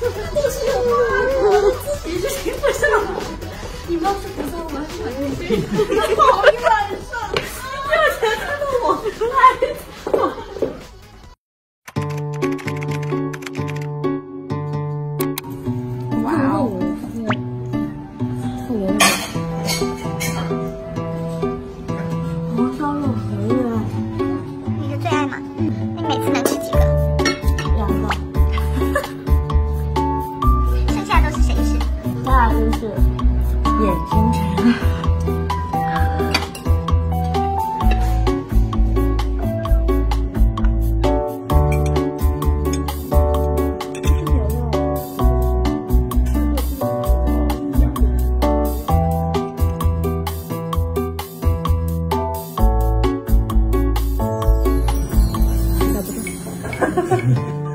都是有妈的我自己就停不下来你们要是不在我还是把你们这个放到网上不要钱他都网拍哈哈。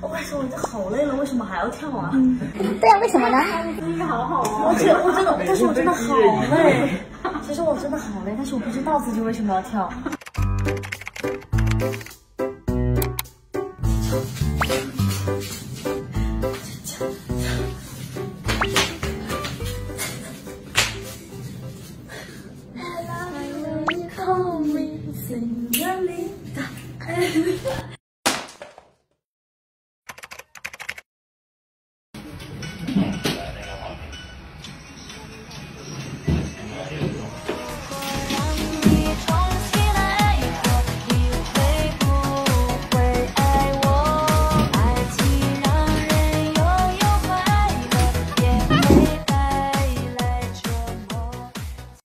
我跟你说，我已经好累了，为什么还要跳啊？对啊，为什么呢？音好好哦，我觉得我真的，但是我真的好累。其实我真的好累，但是我不知道自己为什么要跳。